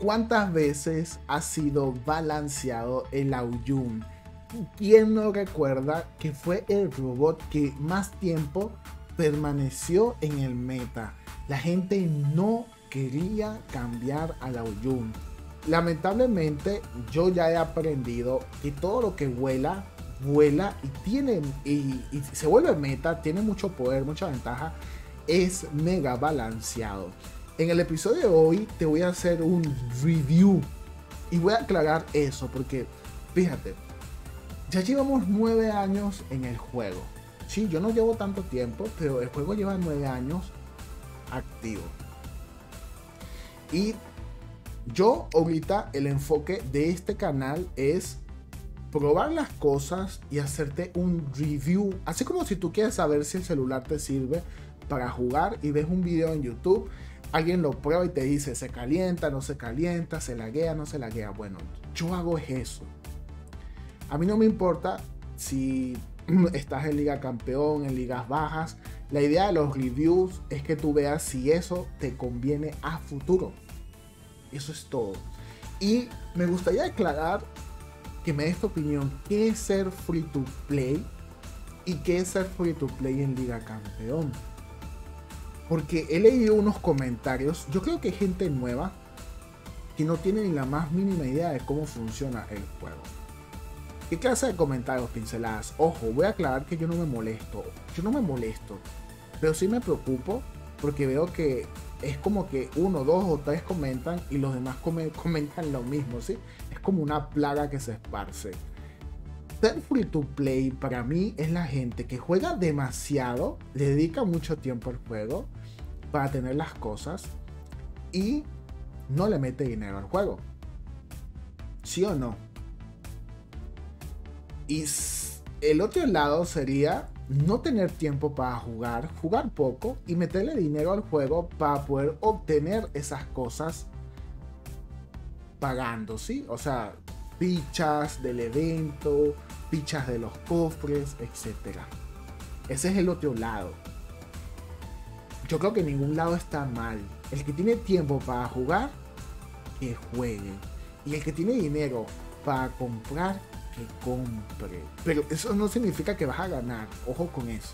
¿Cuántas veces ha sido balanceado el Aoyun? ¿Quién no recuerda que fue el robot que más tiempo permaneció en el meta? La gente no quería cambiar al Aoyun. Lamentablemente yo ya he aprendido que todo lo que vuela, vuela y tiene y, se vuelve meta, tiene mucho poder, mucha ventaja, es mega balanceado. En el episodio de hoy te voy a hacer un review y voy a aclarar eso porque fíjate, ya llevamos nueve años en el juego. Sí, yo no llevo tanto tiempo, pero el juego lleva nueve años activo. Y yo ahorita el enfoque de este canal es probar las cosas y hacerte un review. Así como si tú quieres saber si el celular te sirve para jugar y ves un video en YouTube alguien lo prueba y te dice, se calienta, no se calienta, se laguea, no se laguea. Bueno, yo hago eso. A mí no me importa si estás en liga campeón, en ligas bajas. La idea de los reviews es que tú veas si eso te conviene a futuro. Eso es todo. Y me gustaría aclarar que me des tu opinión. ¿Qué es ser free to play? ¿Y qué es ser free to play en liga campeón? Porque he leído unos comentarios, yo creo que hay gente nueva que no tiene ni la más mínima idea de cómo funciona el juego. ¿Qué clase de comentarios pinceladas? Ojo, voy a aclarar que yo no me molesto. Yo no me molesto. Pero sí me preocupo porque veo que es como que uno, dos o tres comentan y los demás comentan lo mismo, ¿sí? Es como una plaga que se esparce. Ser free to play para mí es la gente que juega demasiado, le dedica mucho tiempo al juego para tener las cosas y no le mete dinero al juego. ¿Sí o no? Y el otro lado sería no tener tiempo para jugar, jugar poco y meterle dinero al juego para poder obtener esas cosas pagando, ¿sí? O sea, fichas del evento, fichas de los cofres, etc. Ese es el otro lado yo creo que ningún lado está mal. El que tiene tiempo para jugar, que juegue. Y el que tiene dinero para comprar, que compre. Pero eso no significa que vas a ganar. Ojo con eso.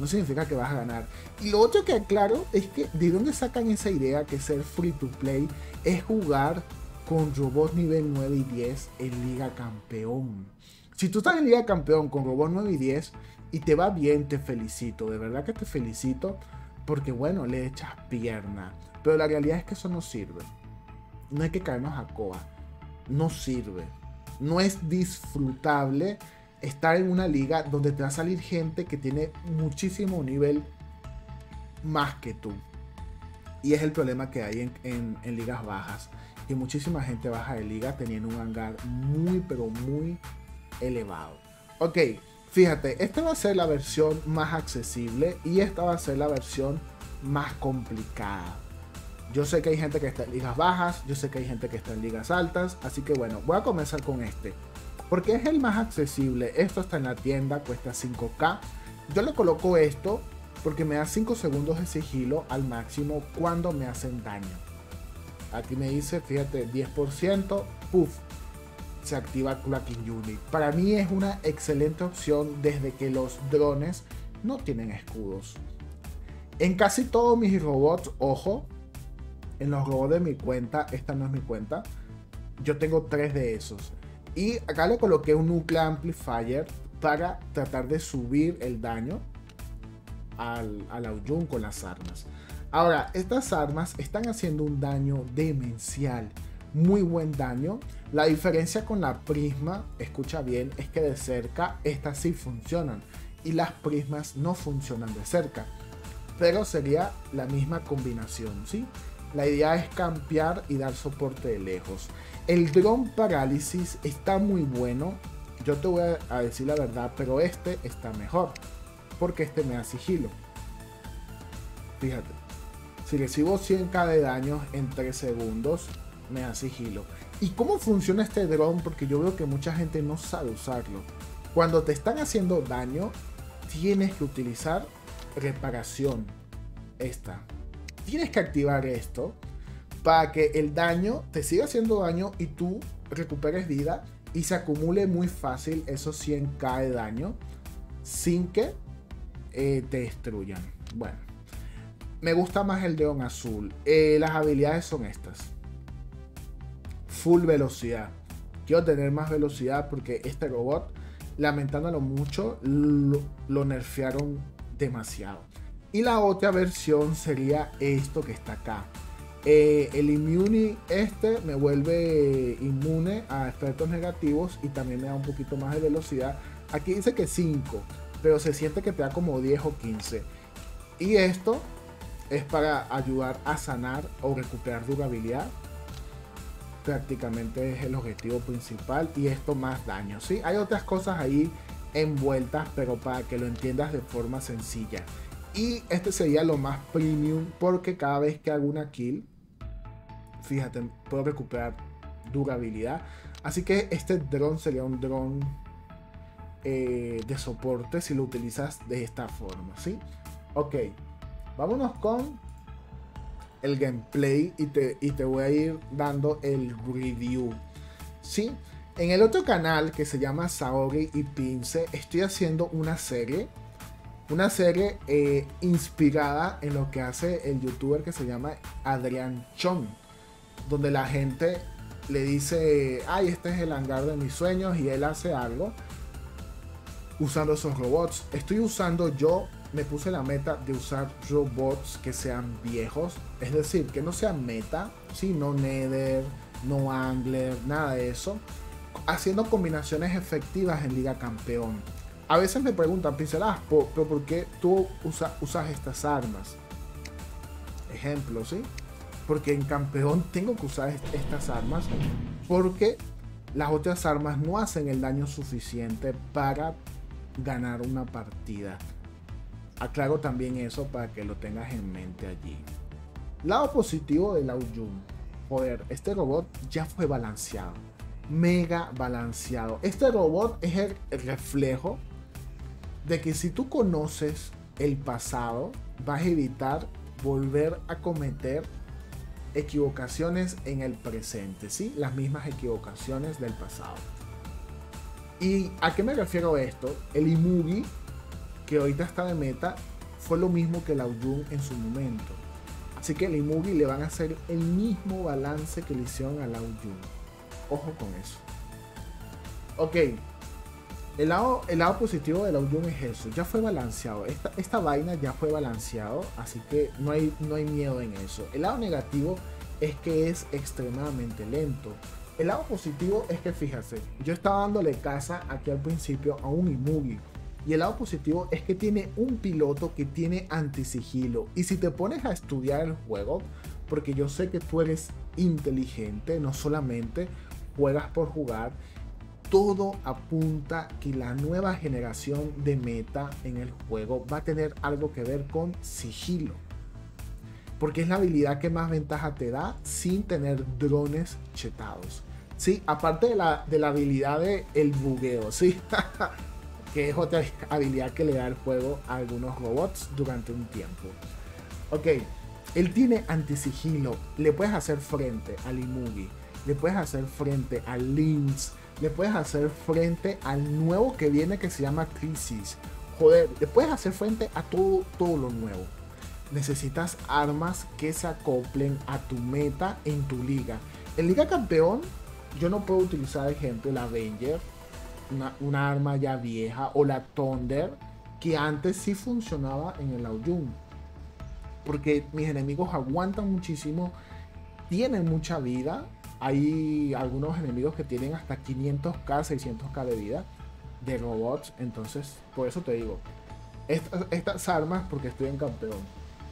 No significa que vas a ganar. Y lo otro que aclaro es que de dónde sacan esa idea que ser free to play es jugar con robots nivel 9 y 10 en Liga Campeón. Si tú estás en Liga Campeón con robots 9 y 10 y te va bien, te felicito. De verdad que te felicito porque bueno, le echas pierna. Pero la realidad es que eso no sirve. No hay que caernos a coa. No sirve. No es disfrutable estar en una liga donde te va a salir gente que tiene muchísimo nivel más que tú. Y es el problema que hay en, en ligas bajas. Que muchísima gente baja de liga teniendo un hangar muy, pero muy elevado. Ok, Fíjate, esta va a ser la versión más accesible y esta va a ser la versión más complicada. Yo sé que hay gente que está en ligas bajas, yo sé que hay gente que está en ligas altas, así que bueno, voy a comenzar con este. Porque es el más accesible, esto está en la tienda, cuesta 5k. Yo le coloco esto porque me da 5 segundos de sigilo al máximo cuando me hacen daño. Aquí me dice, fíjate, 10%, puff, se activa Clacking Unit. Para mí es una excelente opción desde que los drones no tienen escudos. En casi todos mis robots, ojo, en los robots de mi cuenta, esta no es mi cuenta, yo tengo tres de esos. Y acá le coloqué un Nuclear Amplifier para tratar de subir el daño al, al con las armas. Ahora, estas armas están haciendo un daño demencial muy buen daño. La diferencia con la prisma, escucha bien, es que de cerca estas sí funcionan y las prismas no funcionan de cerca. Pero sería la misma combinación, ¿sí? La idea es campear y dar soporte de lejos. El drone parálisis está muy bueno. Yo te voy a decir la verdad, pero este está mejor. Porque este me da sigilo. Fíjate. Si recibo 100k de daño en 3 segundos, me da sigilo. ¿Y cómo funciona este drone? Porque yo veo que mucha gente no sabe usarlo. Cuando te están haciendo daño, tienes que utilizar reparación. Esta. Tienes que activar esto para que el daño te siga haciendo daño y tú recuperes vida y se acumule muy fácil esos 100k de daño sin que eh, te destruyan. Bueno, me gusta más el León Azul. Eh, las habilidades son estas. Full velocidad. Quiero tener más velocidad porque este robot, lamentándolo mucho, lo nerfearon demasiado. Y la otra versión sería esto que está acá. Eh, el Immune este me vuelve inmune a efectos negativos y también me da un poquito más de velocidad. Aquí dice que 5, pero se siente que te da como 10 o 15. Y esto es para ayudar a sanar o recuperar durabilidad. Prácticamente es el objetivo principal y esto más daño. ¿sí? Hay otras cosas ahí envueltas, pero para que lo entiendas de forma sencilla. Y este sería lo más premium porque cada vez que hago una kill fíjate, puedo recuperar durabilidad. Así que este dron sería un dron eh, de soporte si lo utilizas de esta forma, ¿sí? Ok, vámonos con el gameplay y te, y te voy a ir dando el review, ¿sí? En el otro canal que se llama Saori y Pince, estoy haciendo una serie una serie eh, inspirada en lo que hace el youtuber que se llama Adrián Chong donde la gente le dice, ay, este es el hangar de mis sueños y él hace algo usando esos robots. Estoy usando yo, me puse la meta de usar robots que sean viejos, es decir, que no sean meta, ¿sí? no Nether, no Angler, nada de eso, haciendo combinaciones efectivas en Liga Campeón. A veces me preguntan, pinceladas, pero ¿por qué tú usas estas armas? Ejemplo, ¿sí? porque en campeón tengo que usar estas armas porque las otras armas no hacen el daño suficiente para ganar una partida. Aclaro también eso para que lo tengas en mente allí. Lado positivo de Lao Jun. Joder, este robot ya fue balanceado. Mega balanceado. Este robot es el reflejo de que si tú conoces el pasado, vas a evitar volver a cometer equivocaciones en el presente, ¿sí? Las mismas equivocaciones del pasado. ¿Y a qué me refiero esto? El Imugi, que ahorita está de meta, fue lo mismo que el Aoyun en su momento. Así que el Imugi le van a hacer el mismo balance que le hicieron al Aoyun. Ojo con eso. Ok. El lado, el lado positivo del Aoyun es eso. Ya fue balanceado. Esta, esta vaina ya fue balanceado. Así que no hay, no hay miedo en eso. El lado negativo es que es extremadamente lento. El lado positivo es que fíjate, yo estaba dándole casa aquí al principio a un Imugi. Y el lado positivo es que tiene un piloto que tiene antisigilo. Y si te pones a estudiar el juego, porque yo sé que tú eres inteligente, no solamente juegas por jugar, todo apunta que la nueva generación de meta en el juego va a tener algo que ver con sigilo porque es la habilidad que más ventaja te da sin tener drones chetados. Sí, aparte de la, de la habilidad de el bugueo, sí, que es otra habilidad que le da el juego a algunos robots durante un tiempo. Ok, él tiene antisigilo, le puedes hacer frente al Imugi, le puedes hacer frente al Lynx, le puedes hacer frente al nuevo que viene que se llama Crisis. Joder, le puedes hacer frente a todo, todo lo nuevo necesitas armas que se acoplen a tu meta en tu liga. En Liga Campeón, yo no puedo utilizar, ejemplo, la Avenger, una, arma ya vieja, o la Thunder, que antes sí funcionaba en el Aoyun. Porque mis enemigos aguantan muchísimo, tienen mucha vida. Hay algunos enemigos que tienen hasta 500k, 600k de vida de robots. Entonces, por eso te digo, estas, estas armas, porque estoy en campeón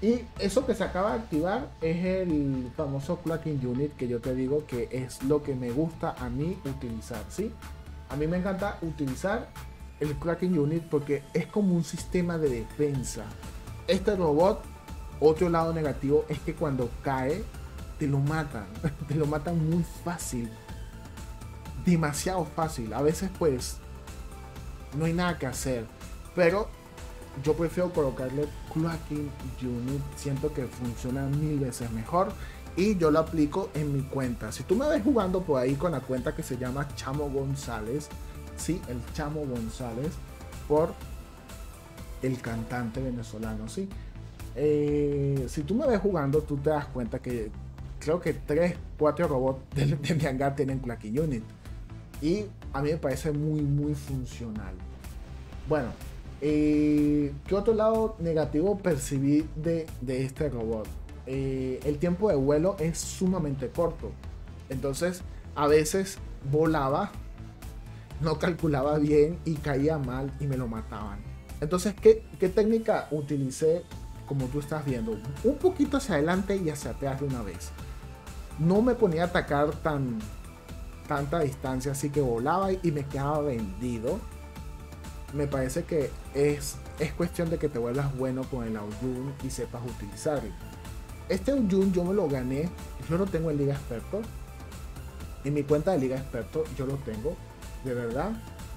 y eso que se acaba de activar es el famoso plugin unit que yo te digo que es lo que me gusta a mí utilizar, ¿sí? A mí me encanta utilizar el plugin unit porque es como un sistema de defensa. Este robot, otro lado negativo es que cuando cae te lo matan, te lo matan muy fácil. Demasiado fácil. A veces pues no hay nada que hacer. Pero yo prefiero colocarle Clocking Unit, siento que funciona mil veces mejor y yo lo aplico en mi cuenta. Si tú me ves jugando por ahí con la cuenta que se llama Chamo González, sí, el Chamo González, por el cantante venezolano, sí. Eh, si tú me ves jugando, tú te das cuenta que creo que 3, 4 robots de, de mi hangar tienen Clacky Unit. Y a mí me parece muy, muy funcional. Bueno, eh, ¿qué otro lado negativo percibí de, de este robot? Eh, el tiempo de vuelo es sumamente corto. Entonces, a veces volaba, no calculaba bien y caía mal y me lo mataban. Entonces, ¿qué, técnica utilicé? Como tú estás viendo, un poquito hacia adelante y hacia atrás de una vez. No me ponía a atacar tan tanta distancia, así que volaba y me quedaba vendido. Me parece que es, es cuestión de que te vuelvas bueno con el Aoyun y sepas utilizarlo. Este Aoyun yo me lo gané, yo lo tengo en Liga Experto. En mi cuenta de Liga Experto yo lo tengo, de verdad.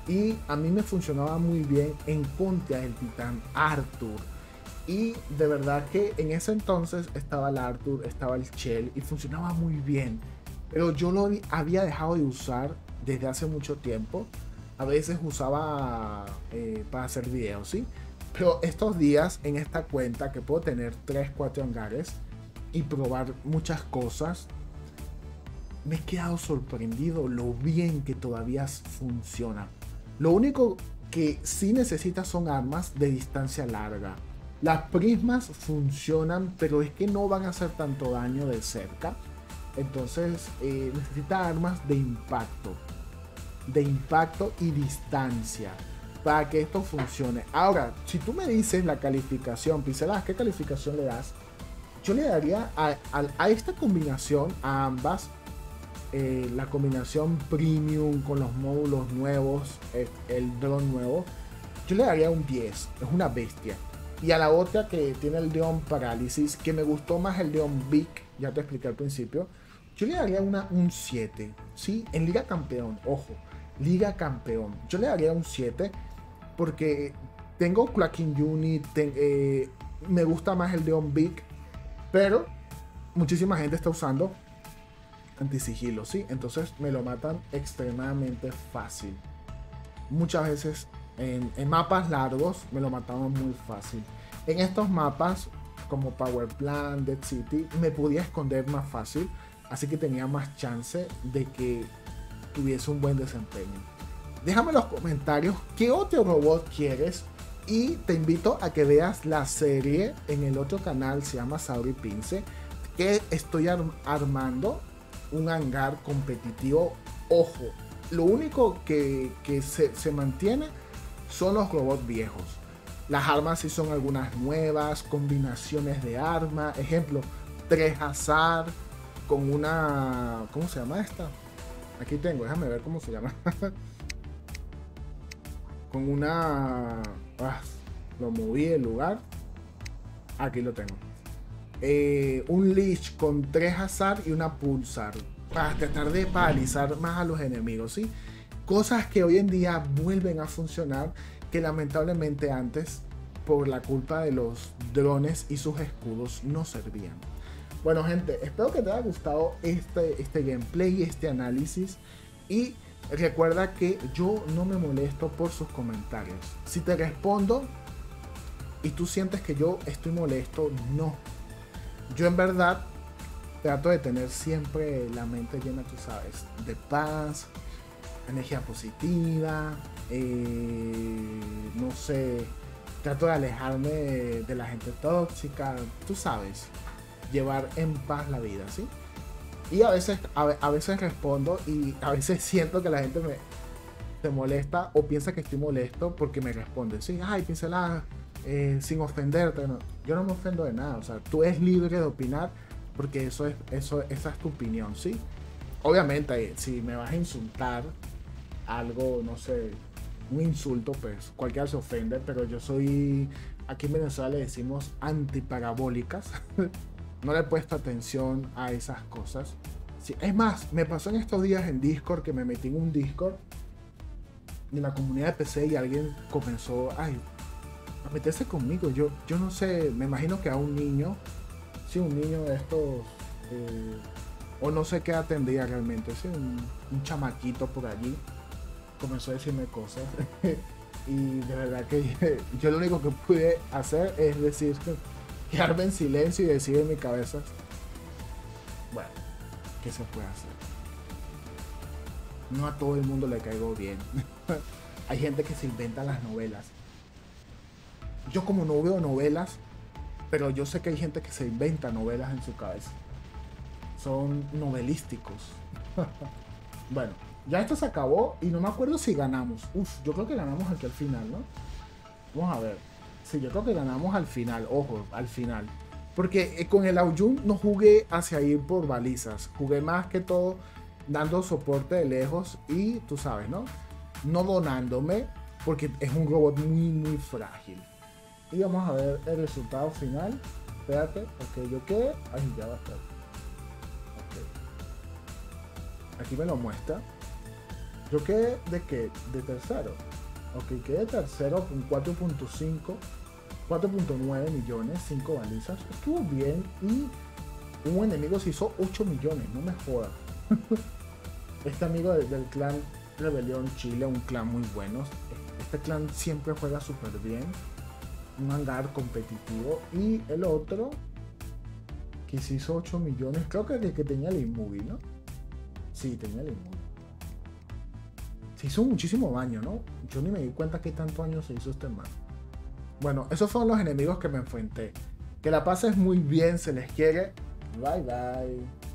Y a mí me funcionaba muy bien en contra del titán Arthur. Y de verdad que en ese entonces estaba el Arthur, estaba el Shell y funcionaba muy bien. Pero yo lo había dejado de usar desde hace mucho tiempo. A veces usaba eh, para hacer videos, ¿sí? Pero estos días en esta cuenta que puedo tener 3, 4 hangares y probar muchas cosas, me he quedado sorprendido lo bien que todavía funciona. Lo único que sí necesita son armas de distancia larga. Las prismas funcionan, pero es que no van a hacer tanto daño de cerca. Entonces eh, necesita armas de impacto. De impacto y distancia. Para que esto funcione. Ahora, si tú me dices la calificación, Pincelas, ¿qué calificación le das? Yo le daría a, esta combinación, a ambas, eh, la combinación premium con los módulos nuevos, el, el drone nuevo, yo le daría un 10. Es una bestia. Y a la otra que tiene el Deon Parálisis, que me gustó más el Deon Big, ya te expliqué al principio yo le daría una, un 7, ¿sí? En Liga Campeón, ojo, Liga Campeón. Yo le daría un 7 porque tengo Clacking Unit, eh, me gusta más el Deon Big, pero muchísima gente está usando antisigilo, ¿sí? Entonces me lo matan extremadamente fácil. Muchas veces en, mapas largos me lo mataban muy fácil. En estos mapas como Power Plant, Dead City, me podía esconder más fácil así que tenía más chance de que tuviese un buen desempeño. Déjame en los comentarios qué otro robot quieres y te invito a que veas la serie en el otro canal, se llama Sauri Pince, que estoy armando un hangar competitivo. Ojo, lo único que, se, se, mantiene son los robots viejos. Las armas sí son algunas nuevas, combinaciones de armas, ejemplo, 3 azar, con una... ¿Cómo se llama esta? Aquí tengo, déjame ver cómo se llama. con una... Lo moví del lugar. Aquí lo tengo. Eh, un leash con tres azar y una pulsar. Para tratar de paralizar más a los enemigos, ¿sí? Cosas que hoy en día vuelven a funcionar que lamentablemente antes, por la culpa de los drones y sus escudos, no servían. Bueno, gente, espero que te haya gustado este, este gameplay, este análisis. Y recuerda que yo no me molesto por sus comentarios. Si te respondo y tú sientes que yo estoy molesto, no. Yo en verdad trato de tener siempre la mente llena, tú sabes, de paz, energía positiva, eh, no sé, trato de alejarme de la gente tóxica, tú sabes llevar en paz la vida, ¿sí? Y a veces, a, veces respondo y a veces siento que la gente me se molesta o piensa que estoy molesto porque me responde, sí, ay, piénsela eh, sin ofenderte. yo no me ofendo de nada, o sea, tú eres libre de opinar porque eso es, eso, esa es tu opinión, ¿sí? Obviamente, si me vas a insultar algo, no sé, un insulto, pues cualquiera se ofende, pero yo soy, aquí en Venezuela le decimos antiparabólicas. no le he puesto atención a esas cosas. es más, me pasó en estos días en Discord que me metí en un Discord en la comunidad de PC y alguien comenzó a meterse conmigo. Yo, yo no sé, me imagino que a un niño, sí, un niño de estos Eh, o no sé qué atendía realmente. Es un, chamaquito por allí comenzó a decirme cosas. y de verdad que yo lo único que pude hacer es decir, quedarme en silencio y decir en mi cabeza, bueno, ¿qué se puede hacer? No a todo el mundo le caigo bien. Hay gente que se inventa las novelas. Yo como no veo novelas, pero yo sé que hay gente que se inventa novelas en su cabeza. Son novelísticos. bueno, ya esto se acabó y no me acuerdo si ganamos. Uf, yo creo que ganamos aquí al final, ¿no? Vamos a ver. Sí, yo creo que ganamos al final, ojo, al final. Porque eh, con el Aoyun no jugué hacia ir por balizas. Jugué más que todo dando soporte de lejos y tú sabes, ¿no? No donándome porque es un robot muy, muy frágil. Y vamos a ver el resultado final. Espérate, ok, yo quedé. Ay, ya va a estar. Ok. Aquí me lo muestra. Yo quedé de qué? De tercero. Ok, quedé tercero con 4.5, 4.9 millones, 5 balizas. Estuvo bien y un enemigo se hizo 8 millones, no me jodas. este amigo del clan Rebelión Chile, un clan muy bueno. Este clan siempre juega súper bien. Un hangar competitivo. Y el otro, que se hizo 8 millones, creo que el que tenía el Inmovie, ¿no? Sí, tenía el Inmovie se hizo muchísimo daño, ¿no? Yo ni me di cuenta que tanto daño se hizo este man. Bueno, esos fueron los enemigos que me enfrenté. Que la pases muy bien, se les quiere. Bye bye.